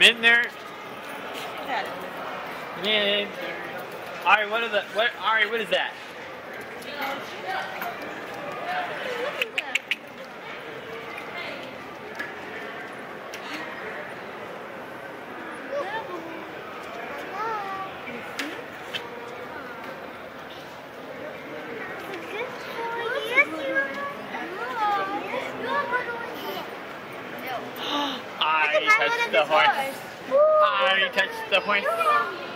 Minter. Minter. Alright, what are the what alright, what is that? I ah, touched the horse. I touched the horse.